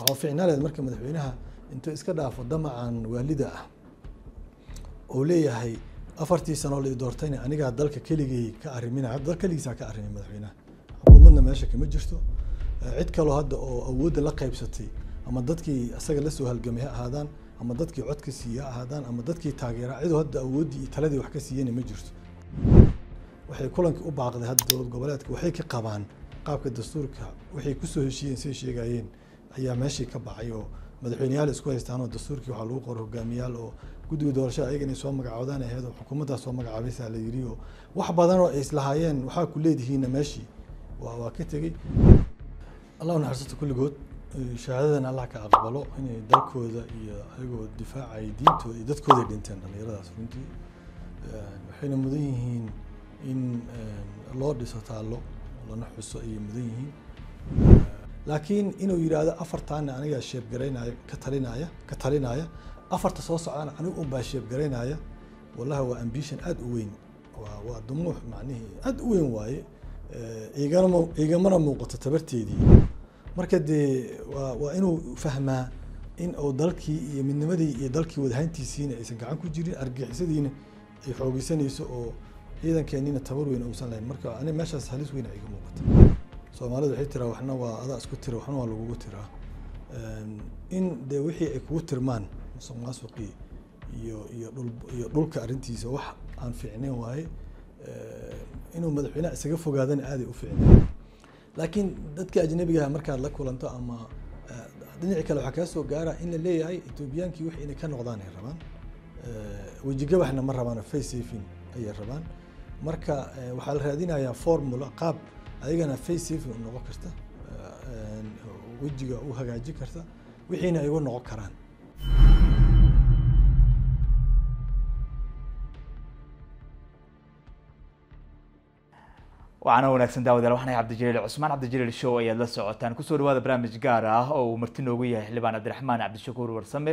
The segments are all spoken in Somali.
waxaa ficnaaleed marka madaxweynaha intuu iska dhaafo damacan waalida ah oo leeyahay afartii sanoo la doortayna anigaa dalka keligay ka ariminaya hadda keligiisaa ka arrimay madaxweynaha. Xukuumadna meesha kama jirto. Cid kaloo hadda oo awoodda la qaybsatay ama dadkii isaga la soo halgamay ha ahaadaan ama dadkii codka siiye ha ahaadaan ama dadkii taageera cidoo hadda awooddii iyo taladii wax ka siiyena ma jirto. Waxay kulankii u baaqday hadda dowlad goboleedka waxay ka qabaan qaabka dastuurka waxay ku soo heshiiyeen say sheegayeen ayaa meeshii ka baxay oo madaxweyneyaal isku haystaan oo dastuurkii waxaa lagu qoray hogaamiyaal oo guddiga doorashada ayaga inay soo magacoodaan ahayd oo xukuumaddaas soo magacaabaysaa la yidhi oo wax badan oo ay islahaayeen waxaa ku leedihiinna meeshii. Waa waa ka tegey. Allah naxariisto kulligood shahaadadan allah ka aqbalo inay dalkooda iyo ayagoo difaacay diintooda iyo dadkooday dhinteen dhallinyaradaas runtii. Waxayna mudan yihiin in loo dhiso taallo lana xuso ayay mudan yihiin laakiin inuu yidhaahdo afartaana anigaa sheebgaraynaya ka talinaya ka talinaya afarta soo socdana anigu unbaa sheebgaraynaya wallahi waa ambition aada u weyn. Waa waa dumuux macnihii aada u weyn waaye. Igama igamana muuqato tabarteedii. Marka dee waa waa inuu fahmaa in uu dalkii iyo midnimadii iyo dalkii wadahayntiisiina aysan gacan ku jirin argixisadiina ay xoogeysanayso oo ciidankeennina tabar weyn uusan lahayn. Marka ani meeshaas halis weyn iga muuqata soomaalidu waxay tiraa waxna waa adaa isku tira waxna waa lagugu tiraa. In dee wixii ay kugu tirmaan musuq maasuqii iyo iyo dhul iyo dhulka arrintiisa wax aan fiicnayn waaye inuu madaxweynaha isaga fogaadana aaday u fiicnay laakiin dadka ajnabigaha markaad la kulanto ama dhinaci kale waxaa kaa gaara in la leeyahay etoobiyaankii wix inay ka noqdaan ay rabaan. Wejigabaxna ma rabaan face saving ayay rabaan. Marka waxaa la raadinayaa formula qaab ayagana face u noqon karta wejiga u hagaajin karta wixiina ugu noqon karaan. Waxaana wanaagsan daawadayaal waxaan ahay cabdijaliil cusmaan. Cabdijaliil show ayaad la socotaan. Kusoo dhawaada barnaamij gaar ah oo uu marti noogu yahay xildhibaan cabdiraxmaan cabdishakuur warsame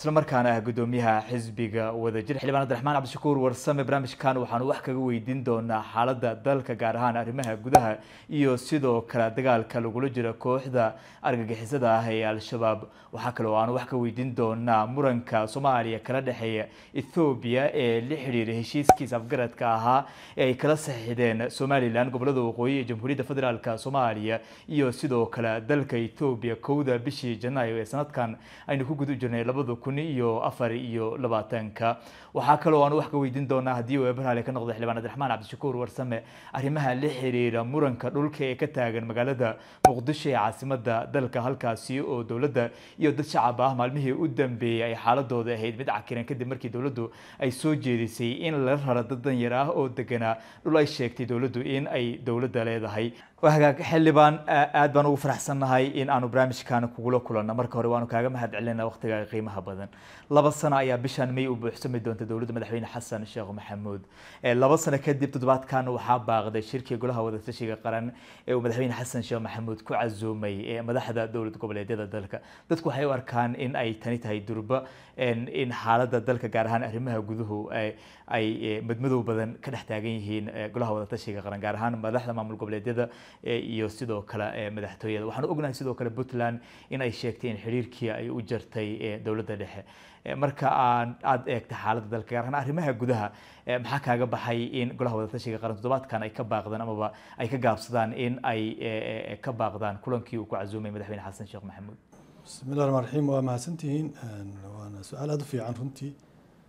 isla markaana ah gudoomiyaha xisbiga wadajir. Xildhibaan cabdiraxmaan cabdishakuur warsame barnaamijkan waxaanu wax kaga weydiin doonaa xaaladda dalka gaar ahaan arrimaha gudaha iyo sidoo kale dagaalka lagula jiro kooxda argagixisada ah ee al-shabaab. Waxaa kale oo aanu wax ka weydiin doonaa muranka soomaaliya kala dhexeeya ethoobiya ee la xidhiira heshiiskiisa afgaradka ahaa ee ay kala saxiixdeen somalilan gobollada waqooyi ee jamhuuriyadda federaalka soomaaliya iyo sidoo kale dalka ethoobiya kowda bishii janaayo ee sanadkan aynu ku guda jirnay labada kun iyo afar iyo labaatanka. Waxaa kaloo aanu wax ka weydiin doonaa haddii uu eberhale ka noqdo xildhibaan cabdiraxmaan cabdishakuur warsame arrimaha la xiriira muranka dhulka ee ka taagan magaalada muqdisho ee caasimada dalka halkaasi oo dowladda iyo dad shacab ah maalmihii u dambeeyey ay xaaladooda ahayd mid cakiran kadib markii dowladdu ay soo jeedisay in la raro dad danyar ah oo deganaa dhul ay sheegtay dowladdu in ay dowladda leedahay xildhibaan aad baan ugu faraxsannahay in aanu barnaamijkan kugula kulanno. Marka hore waanu kaaga mahad celinaa waqtigaaga qiimaha badan. Laba sano ayaa bishan may u buuxsami doonta dowladda madaxweyne xasan sheekh maxamuud. Laba sano kadib toddobaadkan waxaa baaqday shirkii golaha wadatashiga qaran ee uu madaxweyne xasan sheekh maxamuud ku casuumay madaxda dowlad goboleedyada dalka. Dadku waxay u arkaan in ay tani tahay durba in xaaladda dalka gaar ahaan arrimaha guduhu ay madmadow badan ka dhex taagan yihiin golaha wadatashiga qaran gaar ahaan madaxda maamul goboleedyada iyo sidoo kale madaxtooyada. Waxaan ognahay sidoo kale puntland in ay sheegtay in xiriirkii ay u jartay dowladda dhexe. Marka aad eegta xaaladda dalka gaar ahaan arrimaha gudaha maxaa kaaga baxay in golaha wadatashiga qaran toddobaadkan ay ka baaqdaan amaba ay ka gaabsadaan in ay ka baaqdaan kulankii uu ku casuumay madaxweyne xasan sheekh maxamuud bismillahi raxmaan raxiim waa mahadsantihiin. Waana su'aal aada u fiican runtii.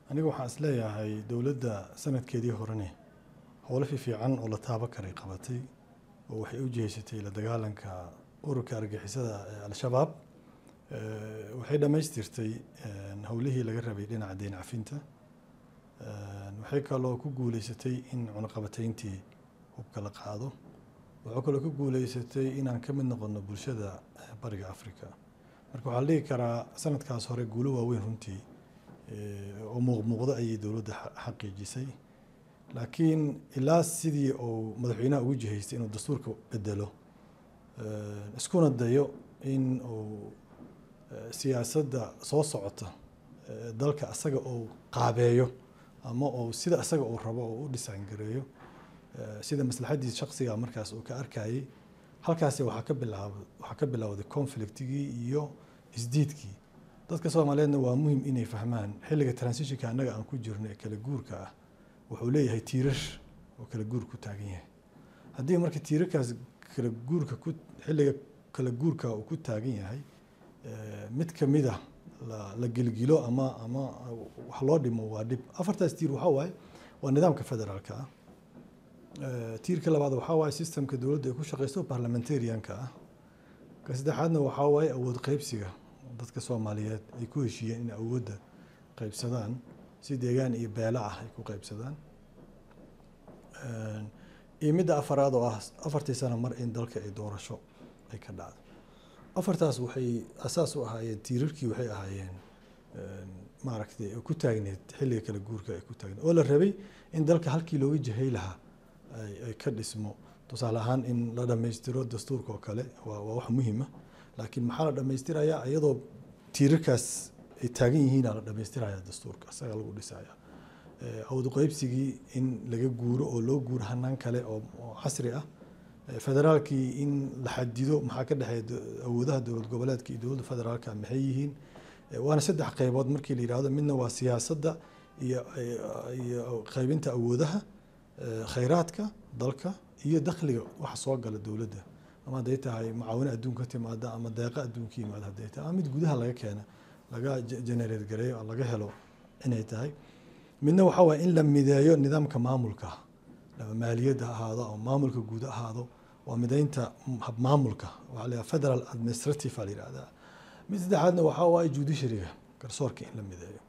Aniga waxaan is leeyahay dowladda sanadkeedii horene howlo fiifiican oo la taabo karay qabatay oo waxay u jihaysatay la dagaalanka ururka argixisada ee al-shabaab. Waxay dhammaystirtay howlihii laga rabay dhinaca deyn cafinta waxay kaloo ku guuleysatay in cunaqabatayntii hubka la qaado. Waxaa kaloo ku guuleysatay inaan ka mid noqono bulshada bariga africa marka waxaa la dhihi karaa sanadkaas hore guulo waaweyn runtii oo muuqmuuqdo ayay dowladda xaqiijisay. Laakiin ilaa sidii uu madaxweynaha ugu jihaystay inuu dastuurka bedelo iskuna dayo in uu siyaasadda soo socota dalka asaga uu qaabeeyo ama uu sida asaga uu rabo oo u dhisaangareeyo sida maslaxadiis shaksiga markaas uu ka arkayay halkaasi waxaa ka bilaab waxaa ka bilowday conflictigii iyo isdiidkii. Dadka soomaaliyeedna waa muhiim inay fahmaan xilliga transitionka annaga aan ku jirno ee kala guurka ah. Wuxuu leeyahay tiirar oo kala guur ku taagan yahay. Haddii marka tiirarkaas kala guurka ku xilliga kala guurka uu ku taagan yahay mid ka mid a la la gelgilo ama ama wax loo dhimo waa dhib. Afartaas tiir waxaa waaye waa nidaamka federaalka ah tiirka labaad waxaa waaye systemka dowladda ay ku shaqeysto parliamentarianka ah. Ka saddexaadna waxaa waaye awood qeybsiga dadka soomaaliyeed ay ku heshiiyeen in awoodda qeybsadaan si deegaan iyo beelo ah ay ku qeybsadaan iyo midda afaraad oo ah afartii sano mar in dalka ay doorasho ay ka dhacdo. Afartaas waxay asaas u ahaayeen tiirarkii waxay ahaayeen maaragtay ku taagneed xilliga kala guurka ay ku taagneed. Oo la rabay in dalka halkii looga jahay lahaa ay ka dhismo. Tusaale ahaan in la dhammaystiro dastuurka oo kale waa wax muhiima laakiin maxaa la dhammaystirayaa? Iyadoo tiirarkaas ay taagan yihiina la dhammaystirayaa dastuurka isaga lagu dhisaya awdu qeybsigii in laga guuro oo loo guuro hanaan kale oo casri ah federaalkii in la xadido maxaa ka dhexeeya awoodaha dowlad goboleedka iyo dowladda federaalka maxay yihiin? Waana saddex qeybood markii la yidhahdo midna waa siyaasadda iyo iyo qaybinta awoodaha khayraadka dalka iyo dakhliga waxa soo gala dowladda. Ama hadday tahay macaawine adduunka timaada ama deeqa adduunka yimaada hadday tahay. Ama mid gudaha laga keena laga generate gareeyo laga helo inay tahay. Midna waxaa waaya in la mideeyo nidaamka maamulka. Maaliyadda ha ahaado ama maamulka guud ha ahaado. Waa mideynta habmaamulka waxaa la federal administrative aa la yihahdaa mid saddexaadna waxaa waaye judiciaryga garsoorka in la mideeyo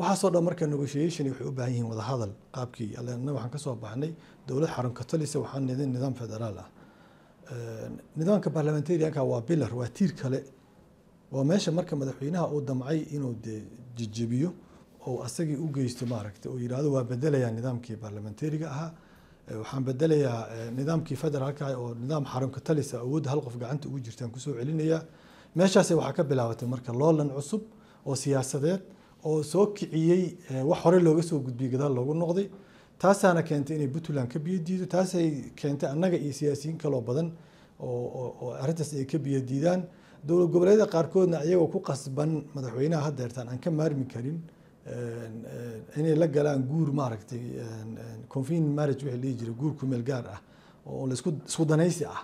waxaasoo dhan marka negotiation waxay u baahan yihiin wadahadal qaabkii alena waxaan ka soo baxnay dowlad xarun katalisa waxaa nidaam federaal ah. Nidaamka parliamentarianka waa bilar waa tiir kale. Waa meesha marka madaxweynaha uu damcay inuu dee jejebiyo oo asagii u geysto maaragtay oo yidhahdo waa bedelayaa nidaamkii parliamentariga ahaa. Waxaan bedelayaa nidaamkii federaalka oo nidaam xarunka talisa awoodda hal qof gacanta ugu jirtaan ku soo celinayaa. Meeshaas waxaa ka bilaabatay marka loolan cusub oo siyaasadeed oo soo kiciyey wax hore looga soo gudbiyey gadaal loogu noqday. Taasaana keentay inay puntland ka biyo diido. Taasay keentay annaga iyo siyaasiyiin kaloo badan oo arrintaas ay ka biyo diidaan. Dowlad goboleedyada qaarkoodna iyagoo ku qasban madaxweynaha haddeertaan aan ka maarmi karin inay la galaan guur maaragtay confin marriage wixii dhihi jiray guur kumeel gaar ah oo la isku isku danaysi ah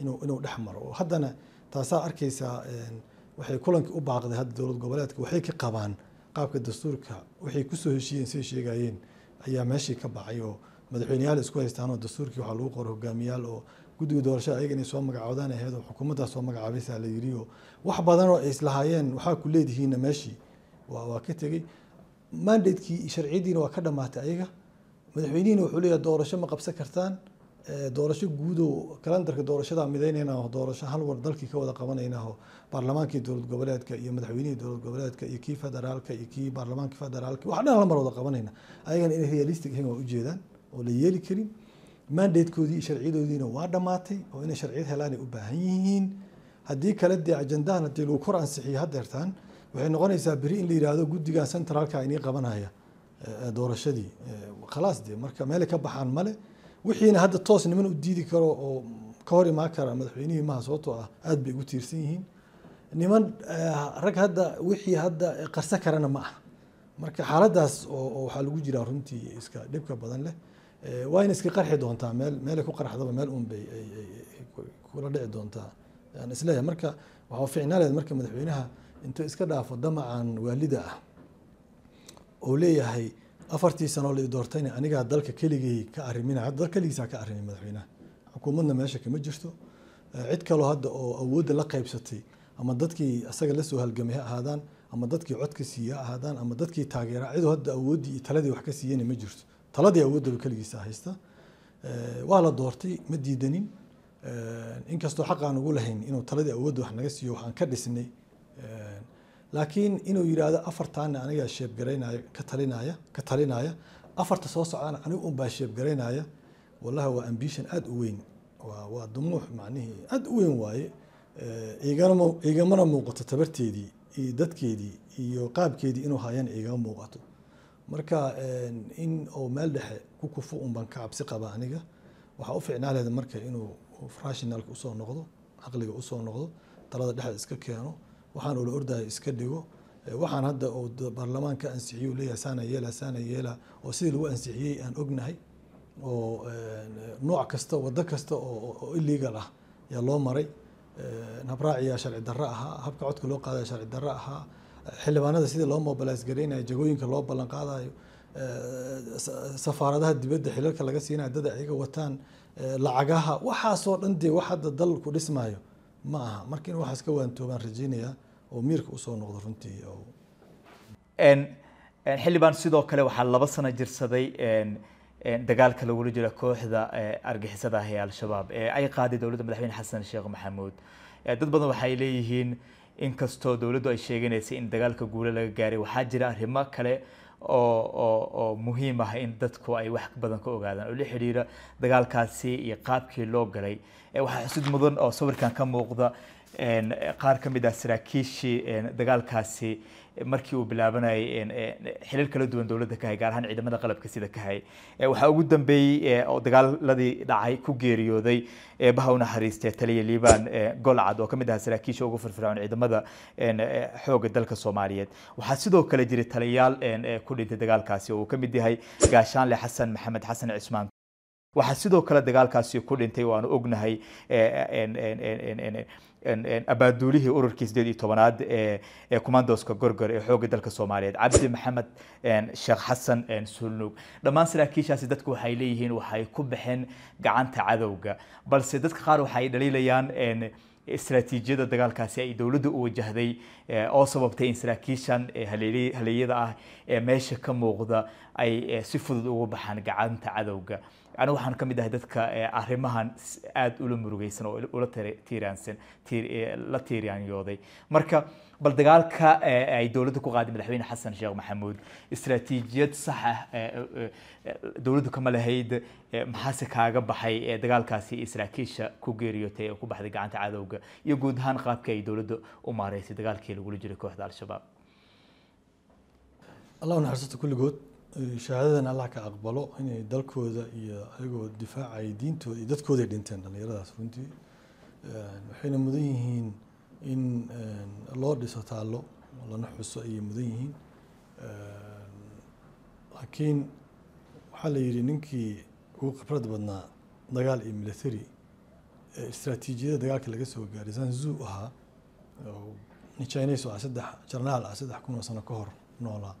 inuu inuu dhex maro. Haddana taasaa arkaysaa waxay kulankii u baaqday hadda dowlad goboleedka waxay ka qabaan qaabka dastuurka waxay ku soo heshiiyeen siday sheegayeen ayaa meeshii ka baxay oo madaxweyneyaal isku haystaan oo dastuurkii waxaa lagu qoray hogaamiyaal oo guddiga doorashada ayaga inay soo magacoodaan ahayd oo xukuumaddaas soo magacaabaysaa la yidhi oo wax badan oo ay islahaayeen waxaa ku leedihiinna meeshii waa ka tegey. Mandatekii sharciyadiina waa ka dhamaatay ayaga. Madaxweynihiina wuxuu leeyahay doorasho ma qabsan kartaan doorasho guudo kalandarka doorashadaa midaynayna oo doorasho hal war dalkii ka wada qabanayna oo baarlamaankii dowlad goboleedka iyo madaxweynihii dowlad goboleedka iyo kii federaalka iyo kii baarlamaanka federaalka wax dhan lamar wada qabanayna. Ayagana inay realistic ahayn waa ujeedaan oo la yeeli karin. Mandatekoodii iyo sharciyadoodiina waa dhamaatay oo inay sharciyad helaan ay u baahan yihiin. Haddii kale dee ajandahan haddii lagu kor ansixiyo haddeertaan waxay noqonaysaa beri in la yidhaahdo guddigan centraalka inii qabanaya doorashadii. Khalaas dee marka meelay ka baxaan male wixiina hadda toos niman u diidi karo oo ka hor imaan kara madaxweynihii maha sababtoo ah aad bay ugu tiirsan yihiin. Niman rag hadda wixii hadda qarsa karana ma ah marka xaaladdaas oo waxaa lagu jiraa runtii iska dhibka badan leh waa in iska qarxi doontaa meel meelay ku qarxdaba meel un bay kula dhici doontaa. Aan is leeyahay marka waxaa ficnaa leed marka madaxweynaha intuu iska dhaafo damacan waalida ah oo leeyahay ka ariminaya hadda dal keligiisaa ka arrimay madaxweynaha xukuumadna meesha kama jirto cid kaloo hadda oo awoodda la qaybsatay ama dadkii asaga la soo halgamay ha ahaadaan ama dadkii codka siiye ha ahaadaan ama dadkii taageera cidoo hadda awooddii iyo taladii wax ka siiyena ma jirto taladii awooddaba keligiisa haysta waa la doortay ma diidanin inkastoo xaq aan ugu lahayn inuu taladii awoodda wax naga siiyo waxaan ka dhisnay laakiin inuu yidhaahdo afartaana anigaa sheebgaraynaya ka talinaya ka talinaya afarta soo socdana anigu unbaa sheebgaraynaya wallahi waa ambition aada u weyn. Waa dumuux macnihii aada u weyn waaye. Igama igamana muuqato tabarteedii iyo dadkeedii iyo qaabkeedii inuu hayana igama muuqato. Marka in uu meel dhexe ku kufo un baan ka cabsi qaba aniga waxaa u ficnaa leeda marka inuu rationalka u soo noqdo caqliga u soo noqdo talada dhexda iska keeno waxaan ula ordayo iska dhigo. Waxaan hadda oo baarlamaanka ansixiyey uu leeyahay saana yeela saana yeela oo sidii lagu ansixiyey aan ognahay oo nooc kasta waddo kasta oo illegal ah ayaa loo maray. Habraaciyaa sharci darro ahaa habka codka loo qaadaya sharci darro ahaa. Xildhibaanada sidii loo mobilize gareynayo jagooyinka loo ballan qaadayo safaaradaha dibadda xilalka laga siinayo dad ayaga wataan lacagaha waxaasoo dhan dee wax hadda dal ku dhismayo ma aha marka in waxaas ka waantoobaan rajeynayaa oo miirka u soo noqdo runtii xildhibaan sidoo kale waxaa laba sano jirsaday dagaalka lagula jiro kooxda argixisada ah ee al-shabaab ee ay qaaday dowladda madaxweyne xasan sheekh maxamuud. Dad badan waxay leeyihiin inkastoo dowladdu ay sheeganaysay in dagaalka guule laga gaaray waxaa jira arrimo kale oo oo oo muhiim ah in dadku ay wax badan ka ogaadaan. Oo la xidhiira dagaalkaasi iyo qaabkii loo galay. Waxaa xusid mudan oo sawirkan ka muuqda qaar ka mid ah saraakiishii dagaalkaasi markii uu bilaabanayay xilal kala duwan dowladda ka hay gaar ahaan ciidamada qalabka sida ka hay waxaa ugu dambeeyey oo dagaaladii dhacay ku geeriyooday eebaha u naxariistay taliya liibaan golcad oo ka mid ahaa saraakiisha ugu firfircoon ciidamada xoogga dalka soomaaliyeed waxaa sidoo kale jiray taliyayaal ku dhintay dagaalkaasi oo uu ka yahay gaashaanle xasan maxamed xasan cismaan waxaa sidoo kale dagaalkaasi ku dhintay oo aanu ognahay abaaduulihii ururkii sideed iyo tobanaad ee commandoska gorgor ee xoogga dalka soomaaliyeed cabdi maxamed sheekh xasan sulnug. Dhammaan saraakiishaasi dadku waxay leeyihiin waxay ku baxeen gacanta cadowga balse dadka qaar waxay dhaliilayaan istaraatiijiyada dagaalkaasi ay dowladda u wajahday oo sababtay in saraakiishan haleeyada ah ee meesha ka muuqda ay si anigu waxaan ka mid ahay dadka arrimahan aada ula murugeysan oo ula tiiraansan la tiiraanyooday. Marka bal dagaalka ay dowladda ku qaaday madaxweyne xasan sheekh maxamuud istaraatiijiyad sax ah dowladdu kama lahayd maxaase kaaga baxay dagaalkaasi saraakiisha ku geeriyootay ee ku baxday gacanta cadowga iyo guud ahaan qaabkii ay dowladda u maareysay dagaalkii lagula jiray kooxda al-shabaab. Allah naxariisto kulligood shahaadadan allah ka aqbalo inay dalkooda iyo ayagoo difaacay diintooda iyo dadkooday dhinteen dhallinyaradaas runtii. Waxayna mudan yihiin in loo dhiso taallo lana xuso ayay mudan yihiin. Laakiin waxaa la yidhi ninkii ugu khibrad badnaa dagaal iyo military istraatiijiyada dagaalka laga soo gaaray zanzu ahaa chinese ah saddex jarnaal ah saddex kun oo sano ka hor noolaa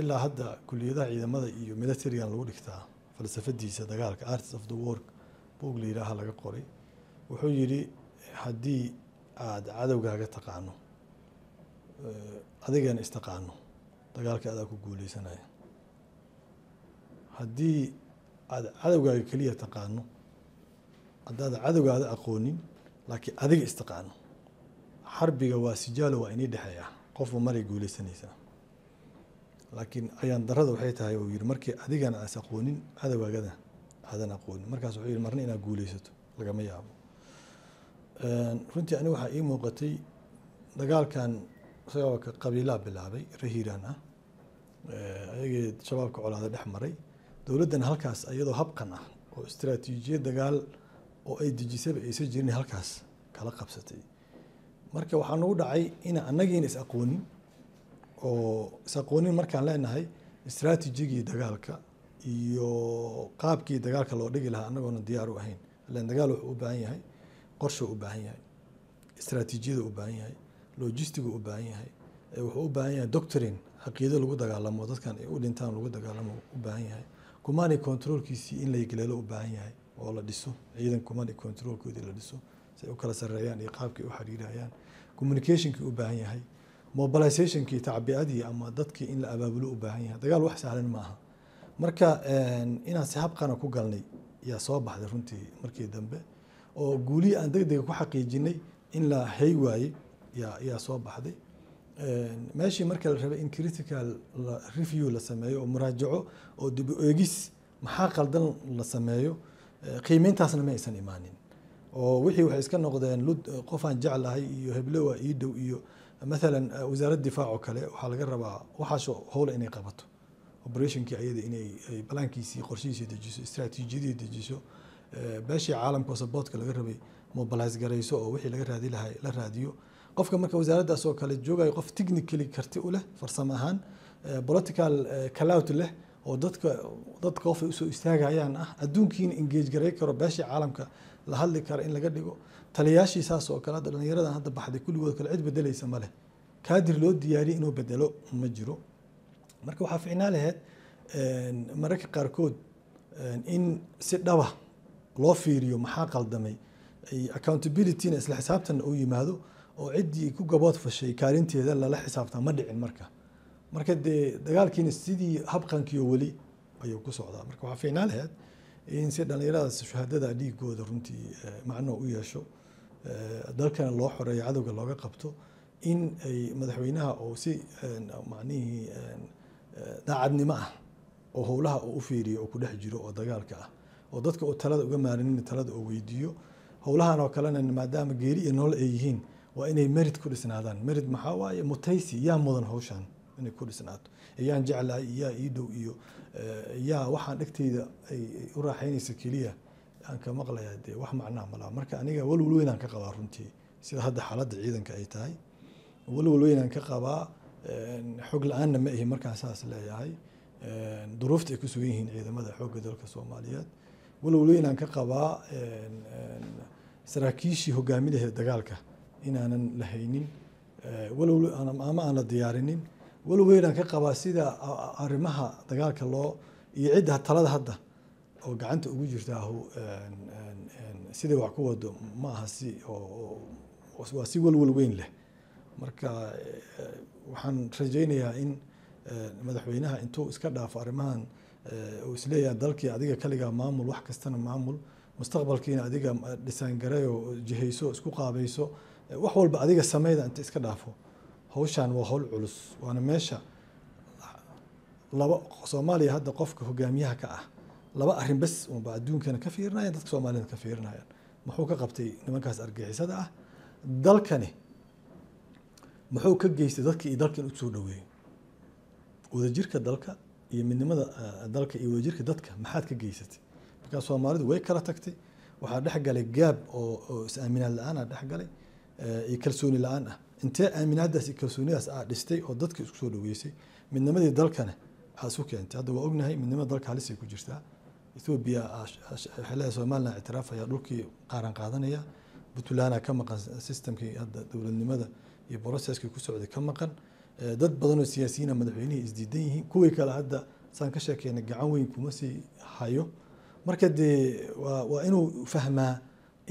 ilaa hadda kuliyadaha ciidamada iyo militarigan lagu dhigtaa falsafadiisa dagaalka arts of the work boog la yidhaaha laga qoray. Wuxuu yidhi haddii aada cadowgaaga taqaano adigana istaqaano dagaalka adaa ku guuleysanaya haddii aada cadowgaaga keliya taqaano haddaada cadowgaada aqoonin laakiin adiga istaqaano. Xarbiga waa sijaalo waa inii dhexeeya. Qofba maray guuleysanaysaa laakiin ayaan darada waxay tahay uu yidhi markii adigana aas aqoonin cadowgaagada aadan aqoonin. Markaas wuxuu yidhi marna inaad guuleysato lagama yaabo. Runtii aniga waxaa ii muuqatay dagaalkan isagoo qabiilaa bilaabay rehiiraan ah ayagii shabaabka colaada dhex maray. Dowladdan halkaas iyadoo habqan ah oo istaraatiijiyad dagaal oo ay dejisaba aysan jirin halkaas kala qabsatay. Marka waxaa nagu dhacay ina annagiina is aqoonin oo is aqoonin markaan leenahay istraatijigii dagaalka iyo qaabkii dagaalka loo dhigi lahaa annagoona diyaar u ahayn. Ilan dagaal wuxuu u baahan yahay qorsha u baahan yahay istraatiijiyada u baahan yahay logistiga u baahan yahay wuxuu u baahan yahay doctrine caqiido lagu dagaalamo dadkan ay u dhintaan lagu dagaalamo u baahan yahay. Command controlkiisii in la galeelo u baahan yahay oo la dhiso ciidan command controlkoodii la dhiso si ay u kala sareeyaan iyo qaabkii u xiriirayaan. Communicationkii u baahan yahay mobilizationkii tacbiadii ama dadkii in la abaabulo u baahan yahay. Dagaal wax sahlan ma aha marka inaan si habqana ku galnay yaa soo baxday runtii markii dambe oo guulihii aan degdega ku xaqiijinay in la hay waayey yaa soo baxday. Meeshii marka la rabay in critical review la sameeyo oo muraajaco oo dib u eegis maxaa qaldan la sameeyo? Qiimeyntaasna ma aysan imaanin. Oo wixii waxay iska noqdeen lud qofaan jeclahay iyo heblo waa ii dhow iyo maalan wasaaradda difaac oo kale waxaa laga rabaa waxaas howla inay qabato. Operationkii ayada inay balaankiisii qorshihiisii dejiso istraatiijiyadii dejiso beeshii caalamka oo supportka laga rabay mobilize garayso oo wixii laga raadi lahay la raadiyo. Qofka marka wasaaraddaas oo kale joogayo qof technically karti u leh farsamo ahaan political clout leh oo dadka dadka qof u soo istaagayaan ah adduunkiina engage garay karo beeshii caalamka la hadli kara in laga dhigo. Taliyaashii saas oo kale hadda dhallinyaradan hadda baxday kulligood kale cid bedelaysa ma leh. Kaadir loo diyaariyay inuu bedelo ma jiro. Marka waxaa ficnaa lahayd mararka qaarkood in si dhaba loo fiiriyo maxaa qaldamay? Accountabilityna isla xisaabtanna uu yimaado oo ciddii ku gabood fashay kaalinteeda lala xisaabtaa ma dhicin marka. Marka dee dagaalkiina sidii habqankiyo weli ayuu ku socdaa. Marka waxaa fiicnaa lahayd in si dhallinyaradaas shuhadada dhiigooda runtii macno u yeesho dalkana loo xoreeyo cadowga looga qabto in ay madaxweynaha oo si macnihii daacadnimo ah oo howlaha uu u fiiriyo oo ku dhex jiro oo dagaalka ah oo dadka uu talada uga maarinin talada uu weydiiyo. Howlahan oo kalena maadaama geeri iyo nolol ay yihiin waa inay merid ku dhisnaadaan. Merid maxaa waaye? Mutaysi yaa mudan hawshan inay ku dhisnaato. Yaan jeclahay yaa ii dhow iyo yaa waxaan dhegteyda ay u raaxaynaysa keliya. Aan ka maqlayaa dee wax macnaha malaha marka aniga walwal weynaan ka qabaa runtii sida hadda xaaladda ciidanka ay tahay. Walwal weynaan ka qabaa xog la'aanna ma ihi markaan saas leeyahay. Duruufta ay ku sugan yihiin ciidamada xoogga dalka soomaaliyeed. Walwal weynaan ka qabaa saraakiishii hogaaminaheeda dagaalka. Inaanan la haynin. Walwal ama aan la diyaarinin walwal weynaan ka qabaa sida arrimaha dagaalka loo iyo cidda talada hadda oo gacanta ugu jirtaahu siday wax ku wado ma aha si waa si walwal weyn leh. Marka waxaan rajaynayaa in madaxweynaha intuu iska dhaafo arrimahan uu is leeyahay dalkii adiga kaligaa maamul wax kastana maamul mustaqbalkiina adiga dhisaangareyo jihayso isku qaabayso wax walba adiga sameyda inta iska dhaafo hawshan waa hawl culus waana meesha laba soomaaliya hadda qofka hogaamiyaha ka ah laba arrin bes unba adduunkana ka fiirinayaan dadka soomaaliyana ka fiirinayaan muxuu ka qabtay nimankaas argixisada ah? Dalkani muxuu ka geystay dadka iyo dalkan u soo wadajirka dalka iyo midnimada dalka iyo wadajirka dadka maxaad ka geysatay? Markaa soomaalidu way kala tagtay. Waxaa dhex galay gaab oo oo is-aaminaad la'aan ah dhex galay iyo kalsooni la'aan ah intee aaminaadaas iyo kalsoonidaas aa dhistay oo dadka isku soo dhaweysay midnimadii dalkana aa isu keentay. Hadda waa ognahay midnimada dalka halisay ku jirtaa ethoobia xeelaha somalilan ictiraafaya dhulkii qaaran qaadanaya. Puntlandna ka maqan systemkii hadda dowladnimada iyo processkii ku socday ka maqan. Dad badan oo siyaasiyiina madaxweynihii isdiidan yihiin. Kuwii kale hadda saan ka sheekeynay gacan weyn kuma sii hayo. Marka dee waa inuu fahmaa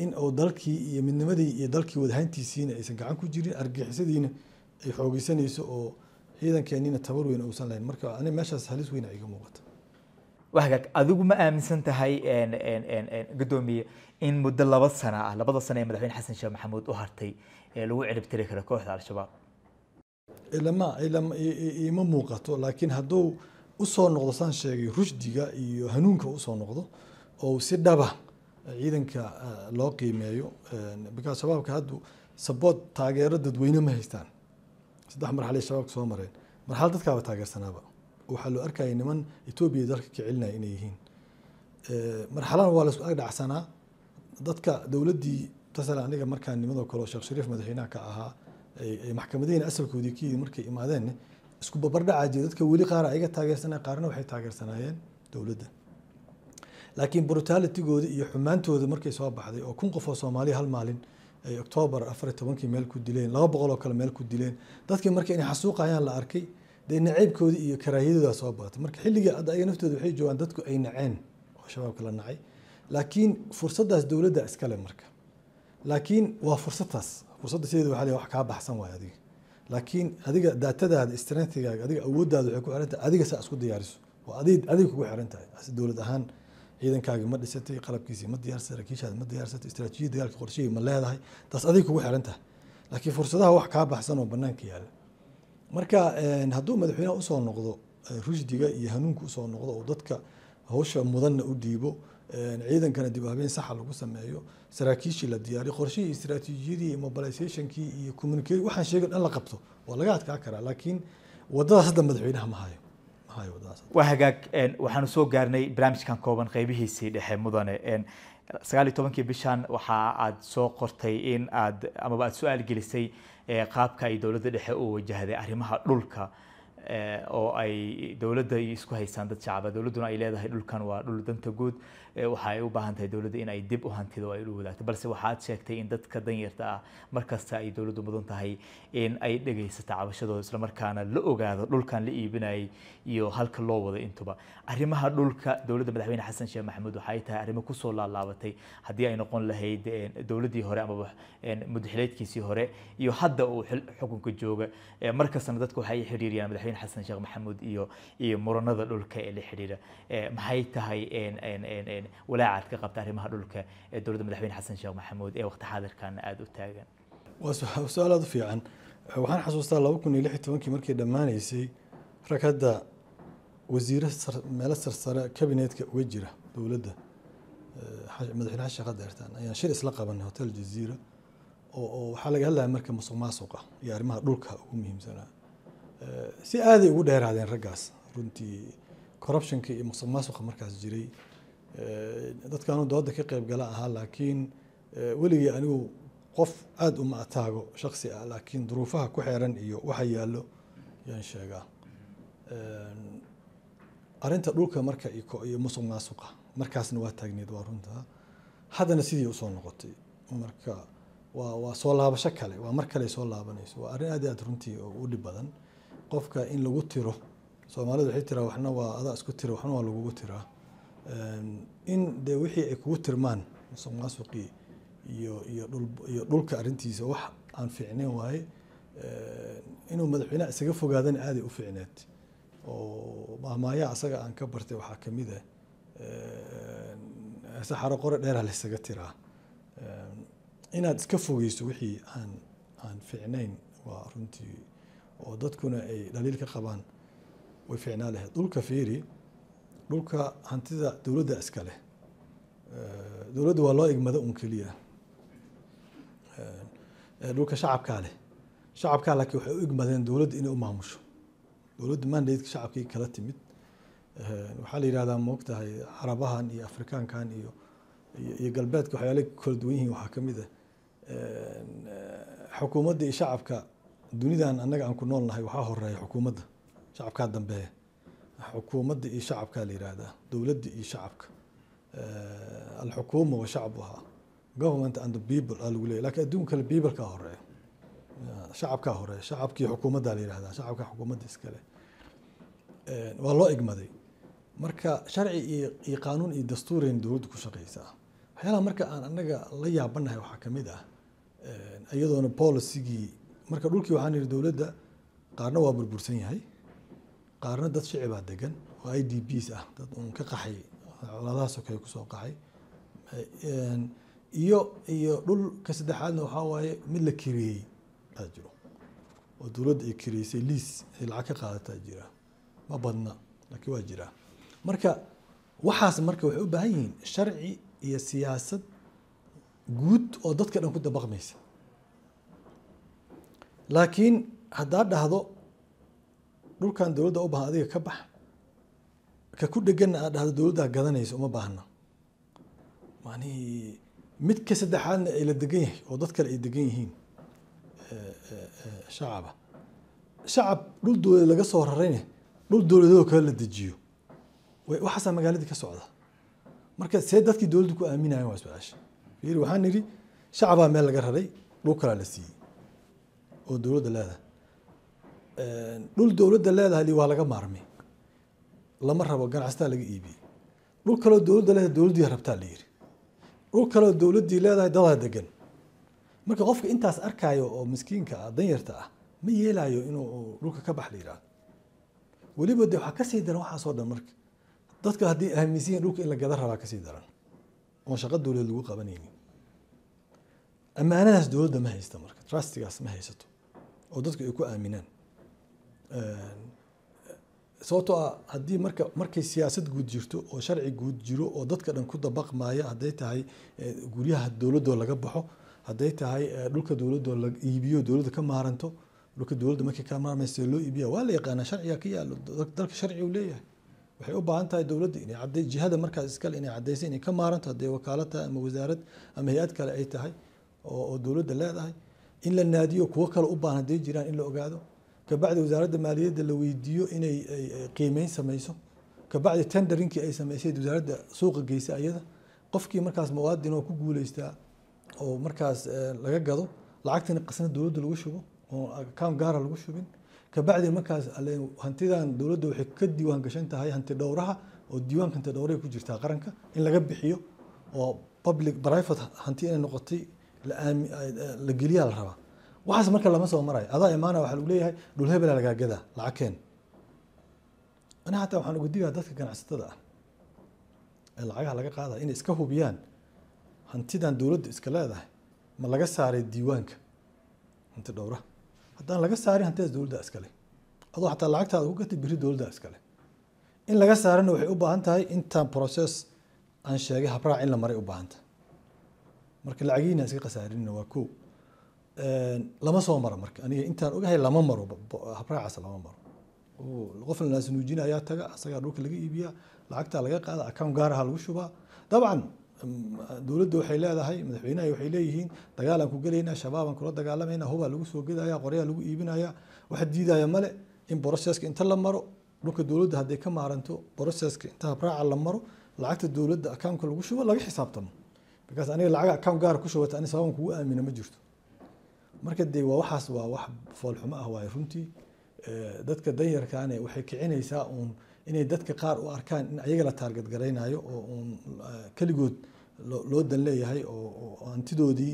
in uu dalkii iyo midnimadii iyo dalkii wadahayntiisiina aysan gacan ku jirin argixisadiina ay xoogeysanayso oo ciidankeeniina tabar weyn uusan lahayn. Marka ani meeshaas halis weyn iga muuqata wahagaag adigu ma aaminsan tahay gudoomiye in muddo laba sano ah labada sano ee madaxweyne xasan sheekh maxamuud u hartay ee lagu ciribtiri karo kooxda al-shabaab. Ilama ilama ima muuqato laakiin hadduu u soo noqdo saan sheegay rushdiga iyo hanuunka u soo noqdo oo si dhaba ciidanka loo qiimeeyo because shabaabka haddu sabood taageero dadweyne ma haystaan. Saddex marxalay shabaabka soo mareen. Marxalad dadkaaba taageersanaaba waxaa loo arkaya niman etoobiya dalka ka celinaya inay yihiin. Marxaladan waa la isku agdhacsanaa dadka dowladdii tasala aniga markaa nimadoo kale oo sheekh shariif madaxweynaha ka ahaa maxkamadihiina asalkoodii ki markay imaadeen isku babardhacaa jira dadka weli qaar ayaga taageersanaya qaarna waxay taageersanaayeen dowladda laakiin brutalitygoodi iyo xumaantooda markay soo baxday oo kun qof oo soomaaliya hal maalin ay octoobar afar tobankii meel ku dileen laba boqol oo kale meel ku dileen. Dadkii marka inay xasuuqayaan la arkay dee naceybkoodii iyo karaahiyadooda soo badatay marka xilligii hadda ayaga naftooda waxay joogaan dadku ay naceen oo shabaabka la nacay. Laakiin fursaddaas dowladda iskale marka. Laakiin waa fursadtaas fursadda sideeda waxaa wax kaa baxsan waay adiga. Laakiin adiga daatadaada strengthigaaga adiga awooddaada waxay ku xiran tahay adiga saa isku diyaariso. Waa adig adiga kugu xiran tahay dowlad ahaan ciidankaaga ma dhisatay qalabkiisii ma diyaarsatay saraakiishaada ma diyaarsatay istaraatiijiyada dagaalka qorshihii ma leedahay. Taas adiga kugu xiran tahay. Laakiin fursadaha wax kaa baxsan oo banaanka yaalla marka hadduu madaxweynaha u soo noqdo rushdiga iyo hanuunka u soo noqdo oo dadka hawsha mudanna u dhiibo ciidankana dib habeen saxa lagu sameeyo saraakiishii la diyaariyo qorshihii istaraatiijiyadii mobilizationkii iyo communicate waxaan sheegay dhan la qabto. Waa laga adkaa karaa laakiin wadadaas hadda madaxweynaha ma hayo waa hagaag waxaanu soo gaarnay barnaamijkan kooban qeybihiisii dhexe mudane sagaal iyo tobankii bishan waxa aad soo qortay in aad amaba aad su'aal gelisay qaabka ay dowladda dhexe u wajahday arrimaha dhulka oo ay dowladda isku haystaan dad shacaba. Dowladduna ay leedahay dhulkan waa dhul danta guud waxa ay u baahan tahay dowladda in dib u hantido ay u wadaagto. Balse waxaad sheegtay in dadka danyarta ah markasta ay dowladdu mudan tahay in ay dhegaysato cabashadooda islamarkaana la ogaado dhulkan la iibinayay iyo halka loo wado intuba arrimaha dhulka dowladda madaxweyne xasan sheekh maxamuud waxay tahay arrimo ku soo laalaabatay haddii ay noqon lahayd dowladdii hore amaba mudaxileedkiisii hore iyo hadda uu xukunka jooga. Markastana dadku waxay xiriiriyaan madaxweyne xasan sheekh maxamuud iyo iyo muranada dhulka ee la xidhiidha maxay tahay walaacaad ka qabta arrimaha dhulka ee dowladda madaxweyne xasan sheekh maxamuud ee waqti xaadirkan aada u taagan. Waa su'aal aada u fiican. Waxaan xasuustaa laba kun iyo lix iyo tobankii markii dhammaanaysay rag hadda wasiiro meelo sarsare kabinetka uga jira dowladda madaxweyne xasan sheekh adeertaan ayaan shir isla qabanay hotel jaziira oo waxaa laga hadlaya marka musuq maasuqa iyo arrimaha dhulka ugu muhiimsanaa. Si aaday ugu dheeraadeen raggaas runtii corruptionka iyo musuq maasuqa markaas jiray dadkaanu dooda ka qayb gala ahaa laakiin weligii anigu qof aada uma ataago shaksi ah laakiin duruufaha ku xeeran iyo waxa yaallo yaan sheegaa. Arrinta dhulka marka iyo musuq maasuqa markaasna waa taagneed waa runtaa haddana sidii u soo noqotay marka waa waa soo laabasho kale waa mar kale soo laabanayso. Waa arrin aad iyo aad runtii u dhib badan. Qofka in lagu tiro soomaalidu waxay tiraa waxna waa adaa isku tira waxna waa lagugu tiraa in dee wixii ay kugu tirmaan musuq maasuqii iyo iyo iyo dhulka arrintiisa wax aan fiicnayn waaye inuu madaxweynaha isaga fogaadana aaday u fiicneed oo maahmaayaha asaga aan ka bartay waxaa ka mid ah saxaro qore dheerah laysaga tiraa. Inaad iska fogeyso wixii aan aan fiicnayn waa runtii oo dadkuna ay dhaliil ka qabaan way fiicnaa lahayd dhulka fiiri dhulka hantida dowladda iska leh dowladda waa loo igmado un keliya. Dhulka shacabkaa leh. Shacabkaa laakiin waxay u igmadeen dowladda inay u maamusho. Dowladda mandateska shacabkii kala timid. Waxaa la yidhahdaa moogtahay carabahan iyo afrikaankan iyo iyo galbeedka waxyaala kala duwan yihiin waxaa ka mid ah. Xukuumadda iyo shacabka dunidan annaga aan ku nool nahay waxaa horreeya xukuumadda. Shacabkaa dambeeya xukuumadda iyo shacabkaa la yihahdaa dowladda iyo shacabka. Alxukuuma wa shacbuha government and people aa lagu leeyahy laakiin adduunka kale peoplekaa horreeya shacabkaa horreeya shacabkii xukuumaddaa la yihahdaa shacabka xukuumadda iskale waa loo igmaday. Marka sharci iyo qaanuun iyo dastuurayn dowladdu ku shaqeysaa. Waxyaalaha marka aan annaga la yaabanahay waxaa ka mid ah iyadoona policygii. Marka dhulkii waxaan yihi dowladda qaarna waa burbursan yahay qaarna dad shicibaa degan oo i d bs ah dad uun ka qaxay colaadahaasoo kale ku soo qaxay. Iyo iyo dhulka saddexaadna waxaa waaye mid la kireeyey aa jiro. Oo dowladda ay kireysay liis ay lacag ka qaadataa jira. Ma badna laakiin waa jiraa marka waxaas marka waxay u baahan yihiin sharci iyo siyaasad guud oo dadka dhan ku dabaqmaysa. Laakiin haddaad dhahdo dhulkan dowladda u baahan adiga ka bax. Ka ku dheganna aad dhahdo dowladdaa gadanaysa uma baahna. Manii midka saddexaadna ay la degan yahay oo dad kale ay degan yihiin shacaba. Shacab dhul dowlad laga soo rarayne dhul dowladadoo kale la dejiyo. Waxaasaa magaaladii ka socda. Marka see dadkii dowladdu ku aaminayan waa su'aasha. Fiiri waxaan nidhi shacabaa meel laga raray dhul kalaa la siiyey oo dowladda leedahay dhul dowladda leedahay waa laga maarmay lama rabo ganacsataa laga iibiyey dhul kaloo dowladda leedahay dowladdii rabtaa la yiri dhul kaloo dowladdii leedahay dadaa degan marka qofka intaas arkaayo oo miskiinka ah danyarta ah ma yeelaayo inuu dhulka ka bax la yidhaahdo. Weliba de waxaa ka sii daran waxaasoo dhan marka. Dadka haddii aaminsan dhulka in la gada rabaa ka sii daran. Oon shaqo dowlad lagu qabanaynin. Ammaanadaas dowladda ma haysta marka. Trustigaas ma haysato. Oo dadku ay ku aaminaan sababtoo ah haddii marka markay siyaasad guud jirto oo sharci guud jiro oo dadka dhan ku dabaqmaya hadday tahay guryaha dowladdoo laga baxo hadday tahay dhulka dowladdoo la iibiyo dowladda ka maaranto dhulka dowladda markii ka maarmaysa loo iibiya waa la yaqaanaa sharciga ka yaalo dalka sharci uu leeyahay. Waxay u baahan tahay dowladda inay cadday jihada markaas iskale inay caddaysa inay ka maaranto hadday wakaalo tahay ama wasaarad ama hay'ad kale ay tahay oo dowladda leedahay. In la naadiyo kuwo kale u baahan hadday jiraan in la ogaado kabacdi wasaaradda maaliyadda la weydiiyo inay qiimeyn sameyso kabacdi tenderinkii ay sameysay wasaaradda suuqa geysay ayada qofkii markaas muwaadin oo ku guuleystaa oo markaas laga gado lacagtina qasna dowladda lagu shubo oo account gaara lagu shubin. Kabacdi markaas hantidan dowladda waxay ka diiwaan gashan tahay hanti dhowraha oo diiwaanka hanti dhowrahay ku jirtaa qaranka in laga bixiyo oo public private hanti inay noqotay la geliyaa la rabaa waxaas marka lama soo marayo adaa imaana waxaa lagu leeyahay dhul hebela lagaa gadaa lacag keen ani hataa waxaan uga digaa dadka ganacsatada ah ee lacagaha laga qaadaya inay iska hubiyaan hantidan dowladda iska leedahay ma laga saaray diiwaanka? Hanti dhowraha haddaan laga saarin hantidaas dowladda iskale adoo xataa lacagtaada ku gatay biri dowladda iskale in laga saarana waxay u baahan tahay intaan process aan sheegay habraac in la maray u baahan tahay. Marka lacagiina iska khasaarinina waa ko lama soo maro marka. Aniga intaan ogahay lama maro habraacaas lama maro. Qof la naasnuujina ayaa taga asagaa dhulka laga iibiyaa lacagtaa laga qaada account gaaraha lagu shubaa. Dabcan dowladda waxay leedahay madaxweynaha waxay leeyihiin dagaalaan ku gelaynaa shabaabaan kula dagaalamayna hubaa lagu soo gedaya qoryaa lagu iibinaya waxa diidaya male in processka inta la maro dhulka dowladda hadday ka maaranto processka inta habraaca la maro lacagta dowladda accountka lagu shubo laga xisaabtamo. Because aniga lacag account gaara ku shubata ani sababan kugu aamina ma jirto marka dee waa waxaas waa wax foolxumo ah waaye runtii dadka danyarkaane waxay kicinaysaa uun inay dadka qaar u arkaan in ayaga la taarget garaynayo oo uun keligood loo dan leeyahay oo hantidoodii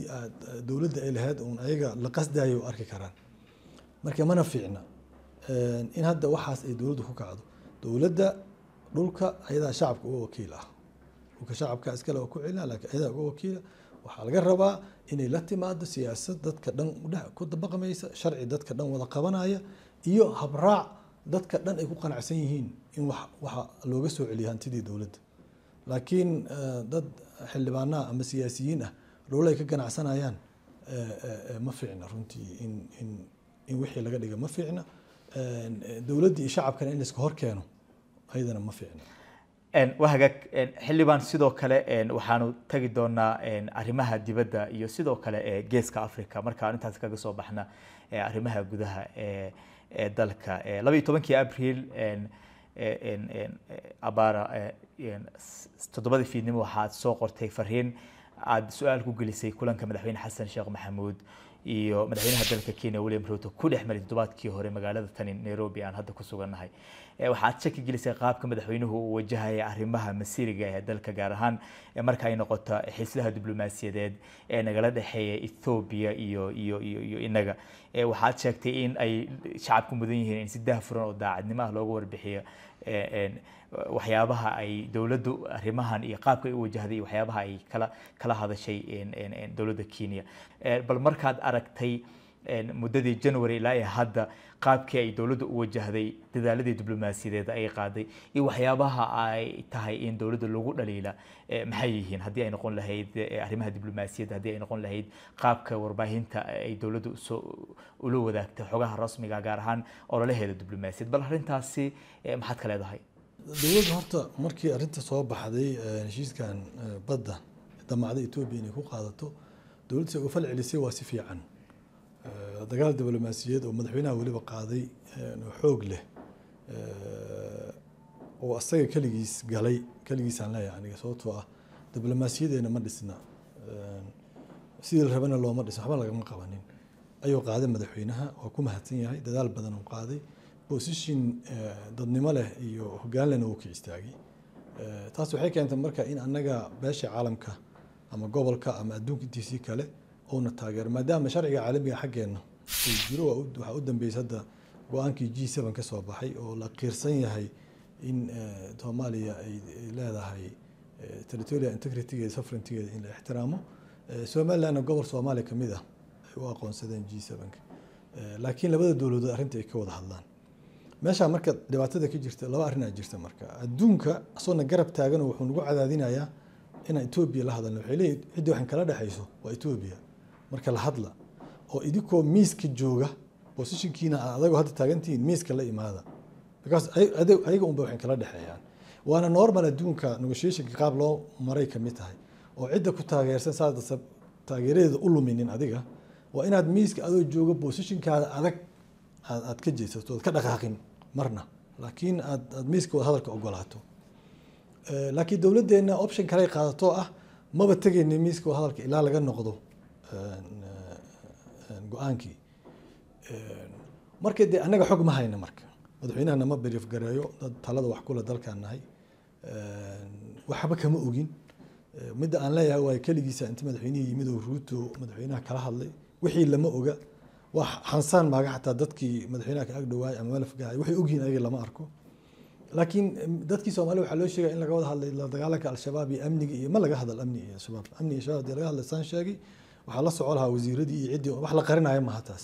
dowladda ay lahayd uun ayaga la qasdayo arki karaan. Marka mana fiicna in hadda waxaas ay dowladdu ku kacdo. Dowladda dhulka ayadaa shacabka uga wakiil ah. Dhulka shacabka iskale waa ku celina laakiin ayadaa uga wakiila waxaa laga rabaa inay la timaado siyaasad dadka dhan ku dabaqmaysa sharci dadka dhan wada qabanaya iyo habraac dadka dhan ay ku qanacsan yihiin in wax waxa looga soo celiyo hantidii dowladda. Laakiin dad xildhibaanaha ama siyaasiyiin ah dhowlo ay ka ganacsanayaan ma fiicna runtii in in in wixii laga dhiga ma fiicna. Dowladda iyo shacabkana in laiska hor keeno ayadana ma fiicna waa hagaag xildhibaan sidoo kale waxaanu tagi doonaa arrimaha dibadda iyo sidoo kale geeska africa markaan intaas kaga soo baxna arrimaha gudaha ee dalka. Laba tobankii abriil abaara toddobadii fiidnimo waxaad soo qortay fariin aada su'aal ku gelisay kulanka madaxweyne xasan sheekh maxamuud iyo madaxweynaha dalka kenya william ruto ku dhex maray toddobaadkii hore magaalada tani nairobi aan hadda ku sugannahay waxaad shaki gelisay qaabka madaxweynuhu uu wajahaya arrimaha masiiriga ee dalka gaar ahaan marka ay noqoto xiislaha diblomaasiyadeed ee nagala dhexeeya ethoobia iyo iyo iyo iyo inaga. Waxaad sheegtay in ay shacabku mudan yihiin in si daahfuran oo daacadnimo ah looga warbixiyo waxyaabaha ay dowladdu arrimahan iyo qaabka ay u wajahday iyo waxyaabaha ay kala kala hadashay dowladda kenya. Bal markaad aragtay muddadii january ilaa iyo hadda qaabkii ay dowladda u wajahday dadaaladii diblomaasiyadeed ay qaaday. Iyo waxyaabaha ay tahay in dowladda lagu dhaliila maxay yihiin? Haddii ay noqon lahayd arrimaha diblomaasiyadda haddii ay noqon lahayd qaabka warbaahinta ay dowladdu soo ula wadaagta xogaha rasmiga gaar ahaan ololaheeda diblomaasiyad. Bal arrintaasi maxaad ka leedahay dowladda horta markii arrinta soo baxday heshiiskan badda damacda etoobiya inay ku qaadato dowladda si uga fal celisay waa si fiican dagaal diblomaasiyeed oo madaxweynaha weliba qaaday xoog leh oo asaga keligiis galay keligiisaan leeyahay aniga sababtoo ah diblomaasiyadeena ma dhisna. Sidii la rabana looma dhisna waxba lagama qabanin. Ayuu qaaday madaxweynaha waa ku mahadsan yahay dadaal badan uu qaaday position dadnimo leh iyo hoggaan lehna ka istaagay. Taas waxay keentay marka in annaga beesha caalamka ama gobolka ama adduunka intiisii kale uuna taageero maadaama sharciga caalamiga xaggeenna uu jiro waxaa u dambeysay hadda go'aankii g seven ka baxay oo la qiirsan yahay in soomaaliya ay leedahay territorial integritygeeda sovereigntygeeda in la ixtiraamo. Somalilandna gobol soomaaliya ka mid ah ay u aqoonsadeen g sevenka laakiin labada dowladood arrinta ay ka wada hadlaan. Meeshaa marka dhibaatada ka jirta laba arrinaa jirta marka. Adduunka asoona garab taagano wuxuu nagu cadaadinayaa inaan etoobiya la hadalno. Waxay leeyihiin ciddii waxaan kala dhexayso waa etoobiya marka la hadla oo idinkoo miiska jooga positionkiina aad adagoo hadda taagantihiin miiska la imaada. Because ayaga unba waxay kala dhexeeyaan. Waana normal adduunka negotiationka qaab loo maray ka mid tahay. Oo cidda ku taageersan saada taageeradeeda u luminin adiga waa inaad miiska adoo joogo positionkaada adag aad ka jeesato ka dhaqaaqin marna. Laakiin aad miiska wada hadalka ogolaato. Laakiin dowladdeena option kale qaadato ah maba tegayna miiska wada hadalka ilaa laga noqdo go'aankii marka dee annaga xog ma hayna marka. Madaxweynaha nama brief gareeyo dad talada wax kule dalkaan nahay. Waxba kama ogin. Midda aan leeyahay waa keligiisa inta madaxweynihii yimid oo ruuto madaxweynaha kala hadlay wixii lama oga. Wax xansaan maaga xataa dadkii madaxweynaha ka ag dhawaay ama malafka hay waxay ogyihiin ayaga lama arko. Laakiin dadkii soomaaliya waxaa loo sheegaya in laga wada hadlay la dagaalanka al-shabaab iyo amniga iyo ma laga hadal amni iyo shabaab amni shabaab haddii laga hadlay saan sheegay waxaa la soco lahaa wasiiradii iyo ciddii wax la qarinayo maha taas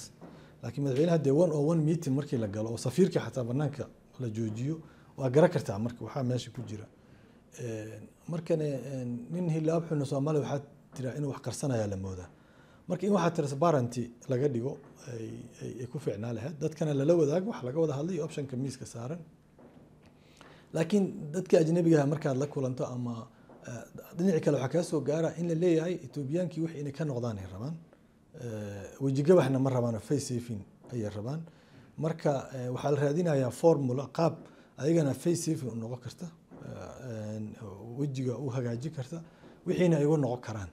laakiin madaxweynaha dee one on one meeting markii la galo oo safiirkii xataa banaanka la joojiyo waa garan kartaa marka waxaa meesha ku jira. Een, nin hilaab xuna soomaaliya waxaa tira inuu wax qarsanayaa la moodaa. Marka in waxaa transparenty laga dhigo ay ku fiicnaa lahayd. Dadkana lala wadaago wax laga wada hadlay iyo optionka miiska saaran. Laakiin dadka ajnabiga ah markaad la kulanto ama dhinaci kale waxaa kaa soo gaara in la leeyahay etoobiyaankii wix inay ka noqdaan ay rabaan. Wejigabaxna ma rabaan face ayay rabaan. Marka waxaa la raadinayaa formula qaab ayagana face u noqon karta. Wejiga u hagaajin karta wixiina ay uga noqon karaan.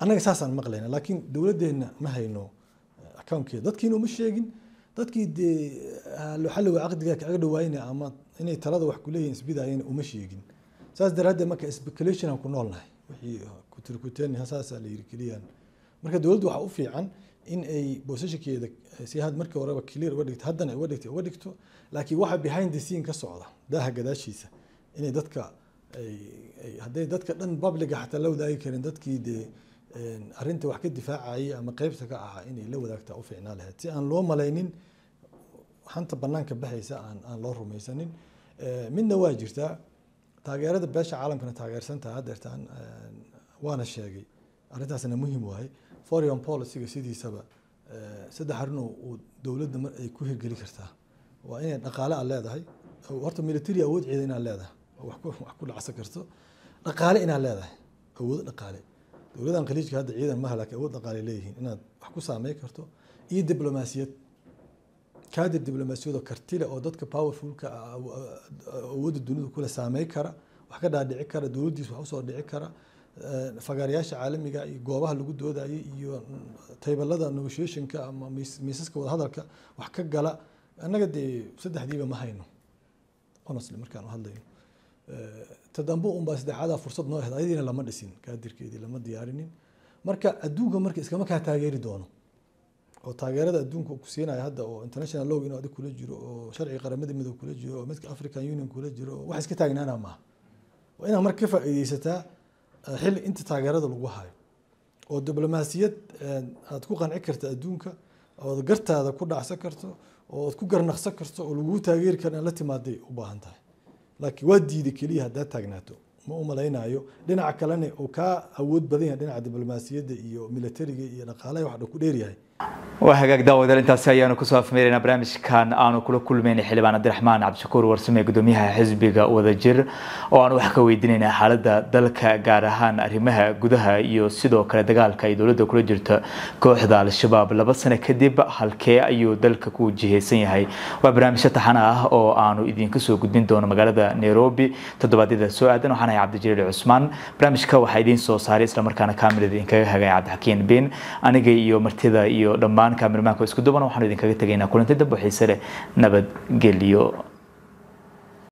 Annaga saasaan maqlayna laakiin dowladdeenna ma hayno accountkeeda dadkiina uma sheegin. Dadkii dee xalliga caqdiga kaga dhawaayna ama inay talada wax kuleeyihin isbidaayana uma sheegin saas daraaddeed marka speculation aan ku noolnahay wixii kutirkuteen saasaa la yiri keliyaan. Marka dowladdu waxaa u fiican in ay positionkeeda si had markii horeba clear uga dhigto haddana uga dhigto uga dhigto laakiin waxa behind the scene ka socda daaha gadaashiisa inay dadka ay ay- hadday dadka dhan publica xataa la wadaagi karin dadkii dee arrinta wax ka difaacayay ama qeybta ka ahaa inay la wadaagtaa u fiicnaa lahayd. Si aan loo malaynin xanta banaanka baxaysa aan aan loo rumaysanin Eh, midna waa jirtaa taageerada beesha caalamkana taageersantaha haddeertaan een, waana sheegay. Arrintaasna muhiim waaye foreign policyga sidiisaba saddex arrin uu dowladda mar ay ku hirgeli kartaa. Waa inay dhaqaale aad leedahay. Horta military awood ciidan inaad leedahay. Wax ku dhacsan karto. Dhaqaale inaad leedahay. Awood dhaqaale. Dowladan khaliijka hadda ciidan maha laakiin awood dhaqaale leeyihiin. Inaad wax ku saameyn karto. Iyo diblomaasiyad kaadir diblomaasiyadoo kartile oo dadka powerfulka ah, aw- aw- awoodda dunida kule saameyn kara wax ka dhaadhici kara dowladdiis wax u soo dhici kara eh, fagaarayaasha caalamiga iyo goobaha lagu doodayay iyo taybalada negotiationka ama miis- miisaska wadahadalka wax ka gala. Annaga dee saddexdiiba ma hayno honestly markaan hadlayno Eh, tadambo unbaa saddexaadaa fursad noo ahayd ayadiina lama dhisin kaadirkeedii lama diyaarinin. Marka adduunka marka iskama kaa taageeri doono oo taageerada adduunka uu ku siinaya hadda oo international law inuu adig kula jiro oo sharciga qaramada midoob kula jiro oo midka african union kula jiro oo wax iska taagnaana maaha. Waa inaad marka ka faa'iidaysataa eh, xilli inta taageerada lagu hayo. Oo diblomaasiyad eh, aad ku qanci karta adduunka ood gartaada ku dhacsan karto oo aad ku garnaqsan karto oo lagu taageeri karo inaad la timaaday u baahan tahay. Laakiin waa diiday keliya haddaad taagnaato ma u malaynayo dhinaca kalena uu kaa awood badan yahay dhinaca diblomaasiyadda iyo militariga iyo dhaqaalaha wax dhan ku dheeryahay waa hagaag daawadayaal intaasi ayaanu ku soo afmeeraynaa barnaamijkan aanu kula kulmaynay xildhibaan cabdiraxmaan cabdishakuur warsame gudoomiyaha xisbiga wadajir oo aan wax ka weydiinaynaa xaaladda dalka gaar ahaan arrimaha gudaha iyo sidoo kale dagaalka ay dowladda kula jirto kooxda al-shabaab. Laba sano kadib halkee ayuu dalka ku jihaysan yahay? Waa barnaamijyo taxana ah oo aanu idinka soo gudbin doono magaalada nairobi. Toddobaadyada soo aadan waxaan ahay cabdijaliil cusmaan. Barnaamijka waxaa idiin soo saaray islamarkaana kaamirada idinkaga hagay cabdixakiin bin aniga iyo martida iyo dhammaan kaamirmaanka isku duban? Waxaanu idinkaga tegaynaa kulanti dambe xiise leh nabadgelyo